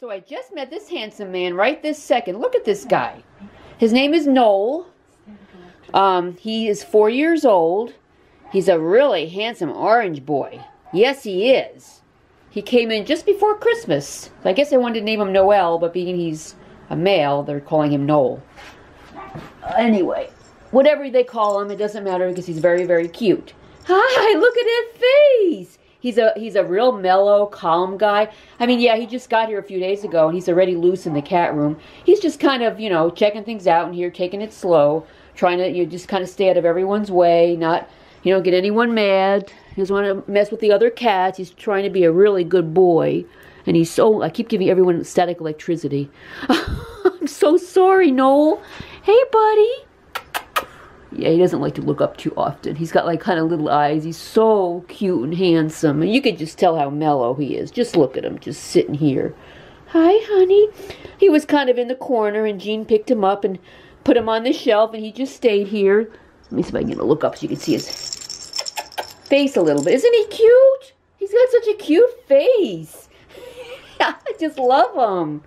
So I just met this handsome man right this second. Look at this guy. His name is Noel. Um, he is four years old. He's a really handsome orange boy. Yes, he is. He came in just before Christmas. I guess I wanted to name him Noel, but being he's a male, they're calling him Noel. Anyway, whatever they call him, it doesn't matter because he's very, very cute. Hi, look at face. He's a he's a real mellow, calm guy. I mean, yeah, he just got here a few days ago and he's already loose in the cat room. He's just kind of, you know, checking things out in here, taking it slow, trying to you know, just kind of stay out of everyone's way, not, you know, get anyone mad. He doesn't want to mess with the other cats. He's trying to be a really good boy. And he's so, I keep giving everyone static electricity. I'm so sorry, Noel. Hey, buddy. Yeah, he doesn't like to look up too often. He's got like kind of little eyes. He's so cute and handsome. And you could just tell how mellow he is. Just look at him, just sitting here. Hi, honey. He was kind of in the corner and Jean picked him up and put him on the shelf and he just stayed here. Let me see if I can get a look up so you can see his face a little bit. Isn't he cute? He's got such a cute face. I just love him.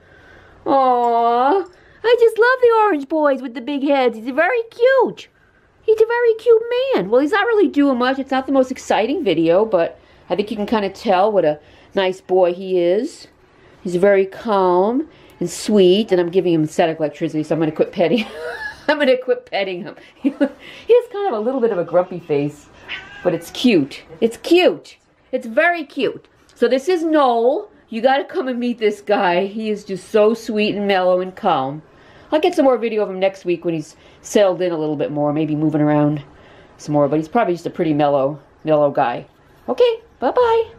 Aww. I just love the orange boys with the big heads. He's very cute. He's a very cute man. Well, he's not really doing much. It's not the most exciting video, but I think you can kind of tell what a nice boy he is. He's very calm and sweet, and I'm giving him static electricity, so I'm going to quit petting I'm going to quit petting him. he has kind of a little bit of a grumpy face, but it's cute. It's cute. It's very cute. So this is Noel. You got to come and meet this guy. He is just so sweet and mellow and calm. I'll get some more video of him next week when he's settled in a little bit more, maybe moving around some more, but he's probably just a pretty mellow, mellow guy. Okay, bye-bye.